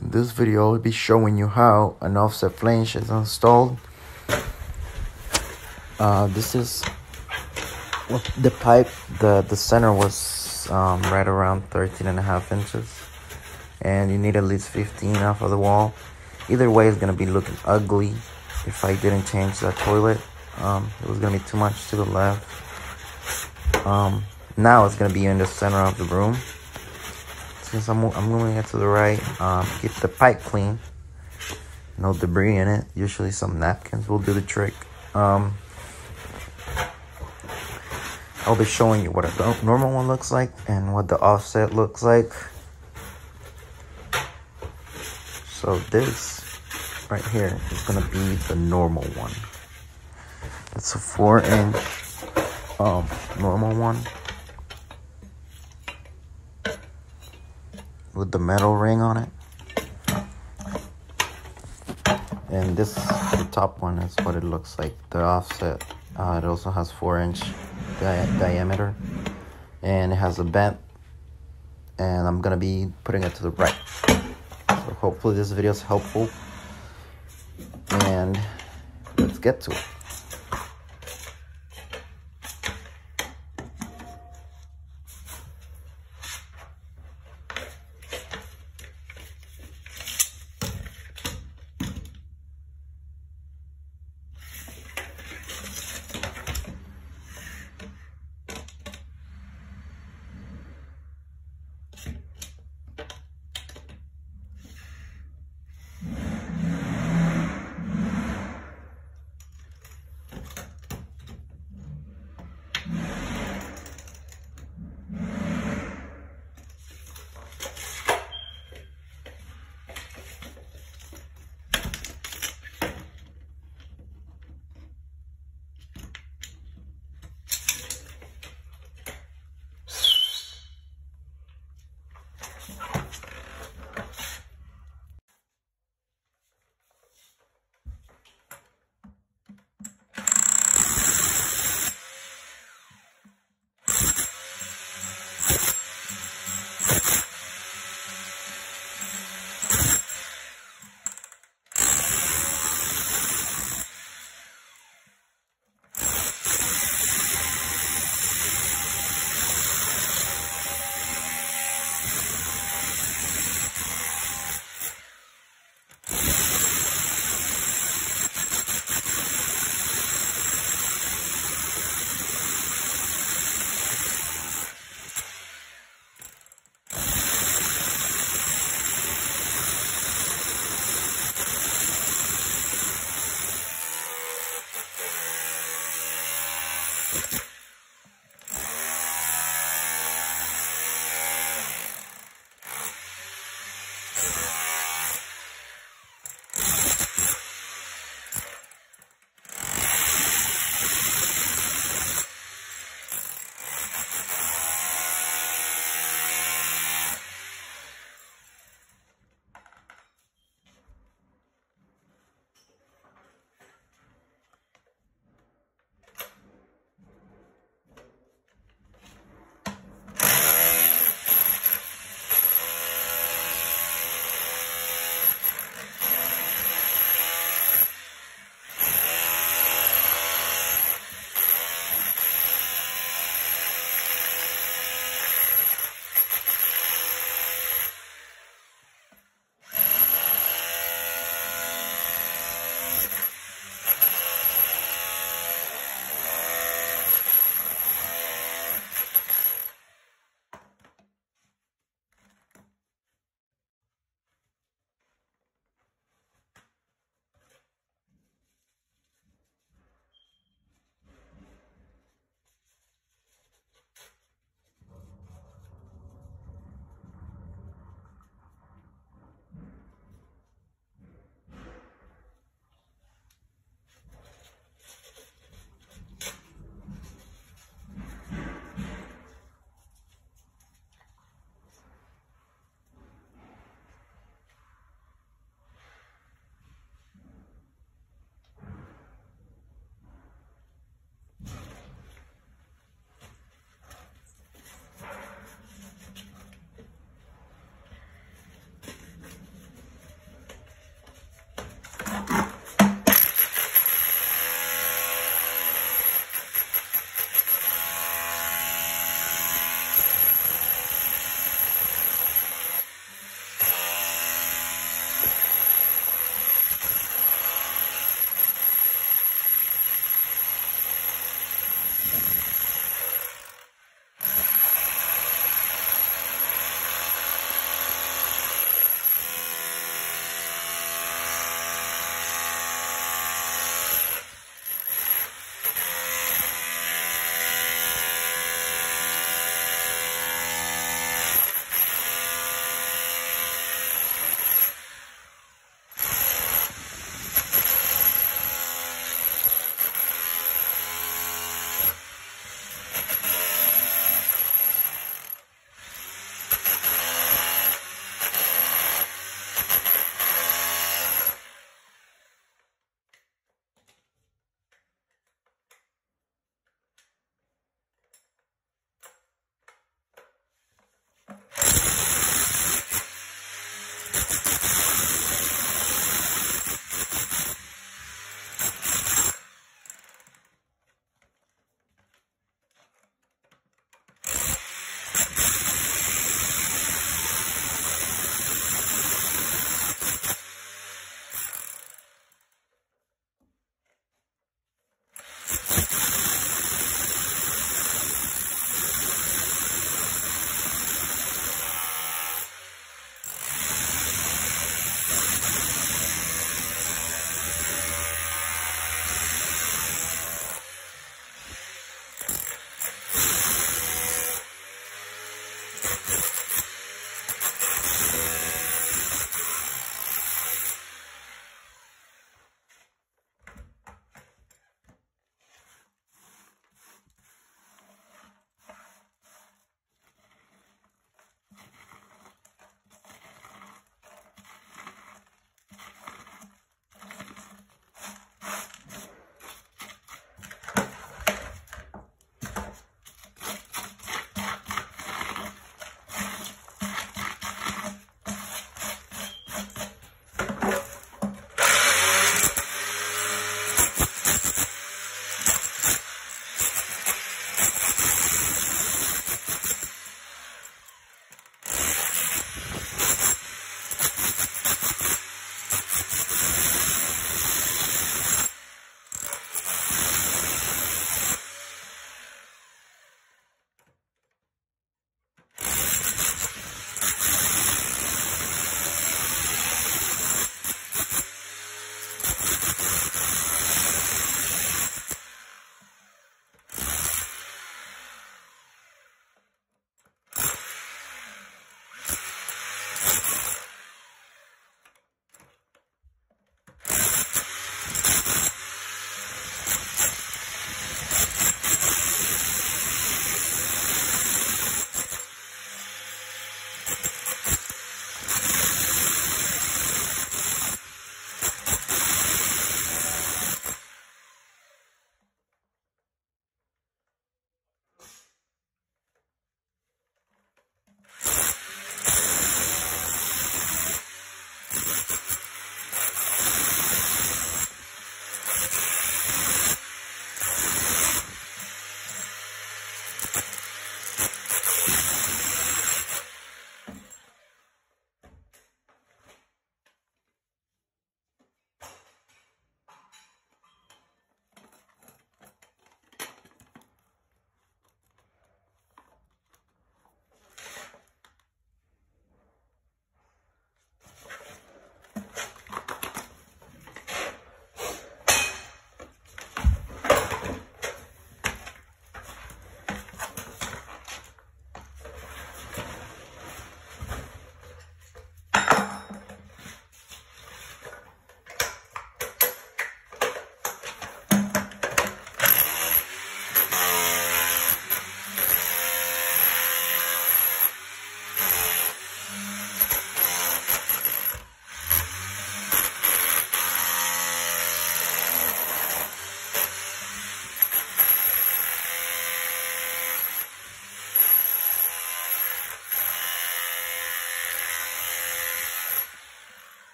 In this video, I'll be showing you how an offset flange is installed. Uh, this is what the pipe, the, the center was um, right around 13 and a half inches. And you need at least 15 off of the wall. Either way, it's going to be looking ugly if I didn't change that toilet. Um, it was going to be too much to the left. Um, now it's going to be in the center of the room since I'm, I'm moving it to the right, um, keep the pipe clean. No debris in it. Usually some napkins will do the trick. Um, I'll be showing you what a normal one looks like and what the offset looks like. So this right here is gonna be the normal one. It's a four inch um, normal one. With the metal ring on it. And this, the top one is what it looks like. The offset, uh, it also has four inch di diameter and it has a bent and I'm gonna be putting it to the right. So hopefully this video is helpful and let's get to it.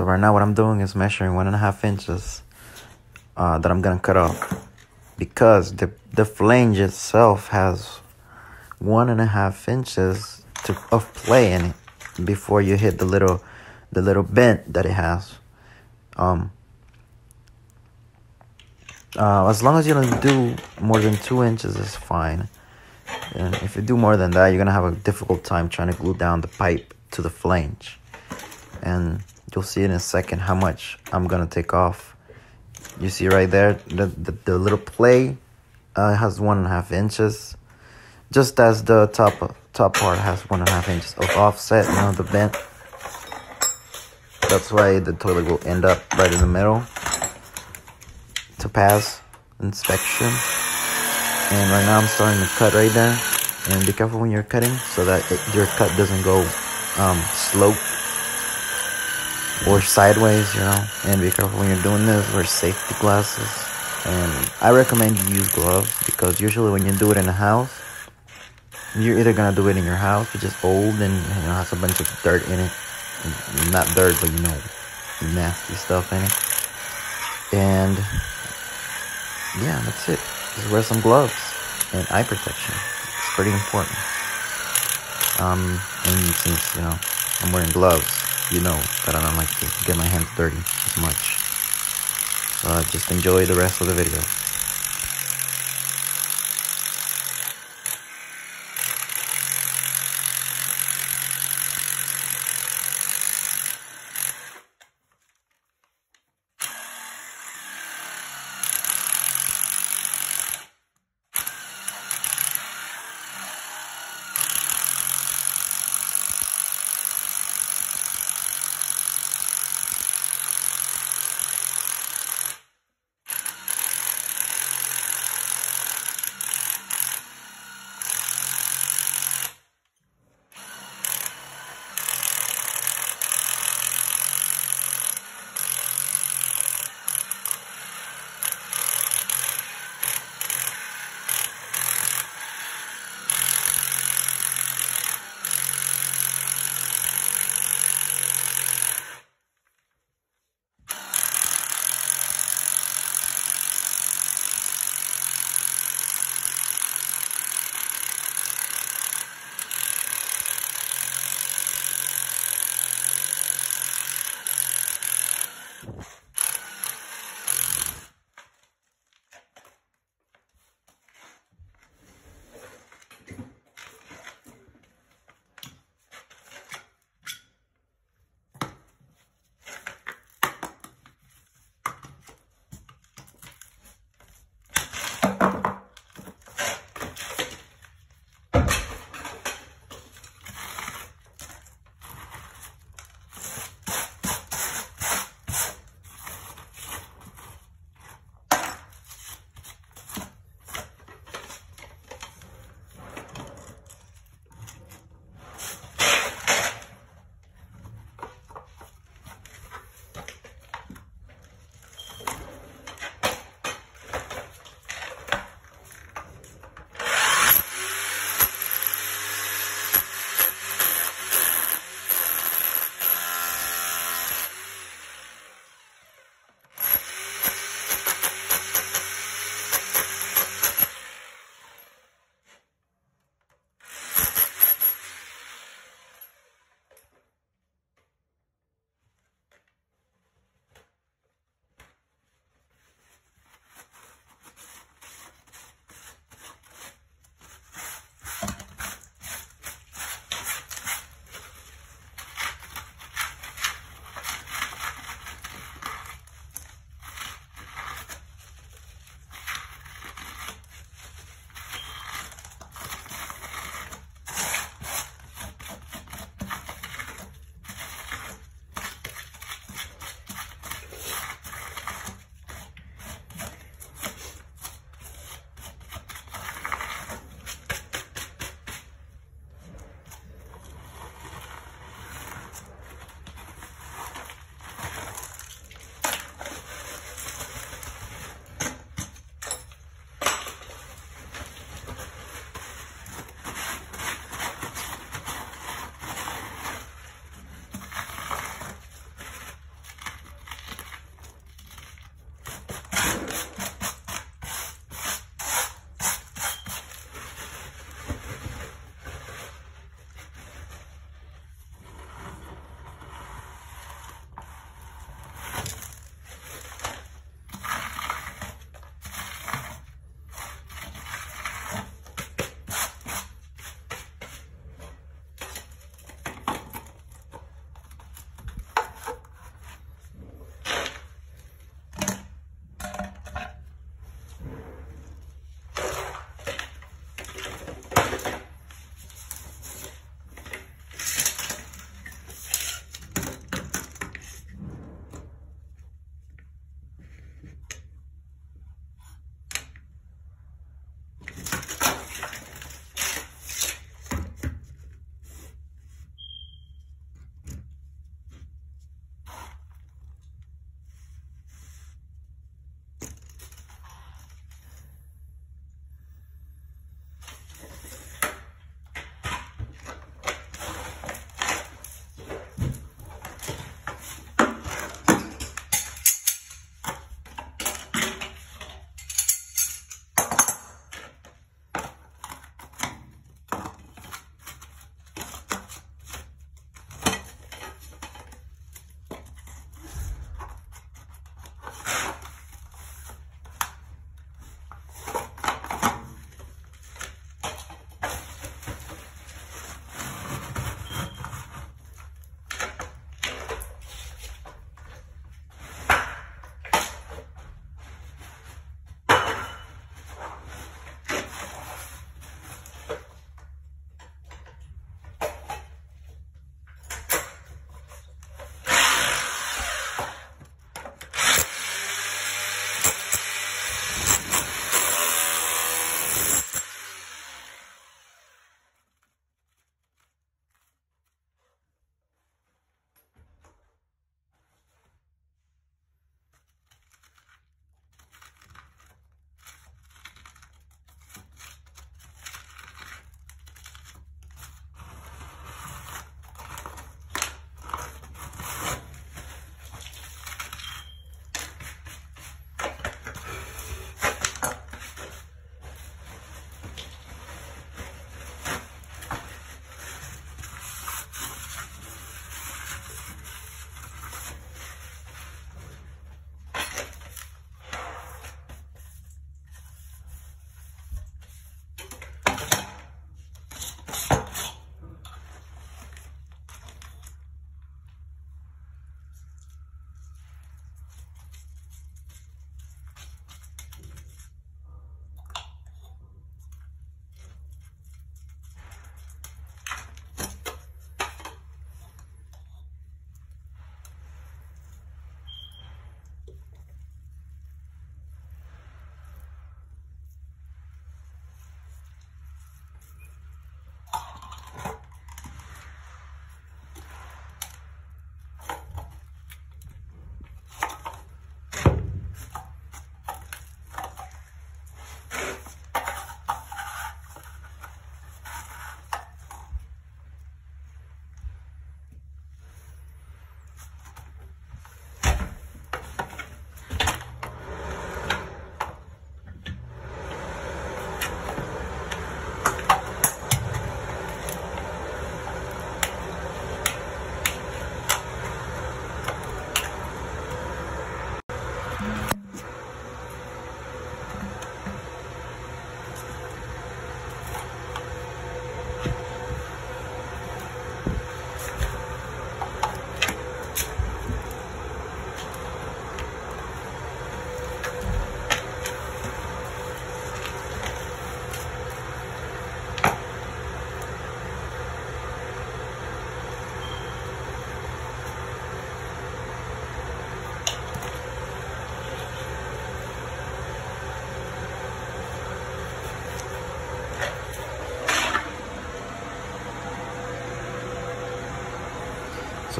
So right now what I'm doing is measuring one and a half inches uh, that I'm gonna cut off because the, the flange itself has one and a half inches to, of play in it before you hit the little the little bent that it has. Um, uh, as long as you don't do more than two inches is fine. And if you do more than that, you're gonna have a difficult time trying to glue down the pipe to the flange. And You'll see in a second how much I'm gonna take off. You see right there, the, the, the little play uh, has one and a half inches. Just as the top top part has one and a half inches of offset, you know, the bent. That's why the toilet will end up right in the middle to pass inspection. And right now I'm starting to cut right there. And be careful when you're cutting so that it, your cut doesn't go um, slope or sideways, you know. And be careful when you're doing this. Wear safety glasses. And I recommend you use gloves because usually when you do it in a house, you're either gonna do it in your house, which is old and you know has a bunch of dirt in it. Not dirt, but you know, nasty stuff in it. And yeah, that's it. Just wear some gloves and eye protection. It's pretty important. Um, and since you know I'm wearing gloves, you know that I don't like to get my hands dirty as much. So uh, just enjoy the rest of the video.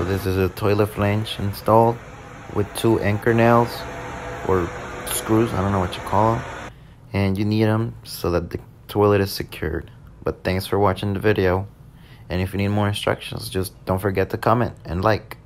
So this is a toilet flange installed with two anchor nails or screws, I don't know what you call them. And you need them so that the toilet is secured. But thanks for watching the video. And if you need more instructions, just don't forget to comment and like.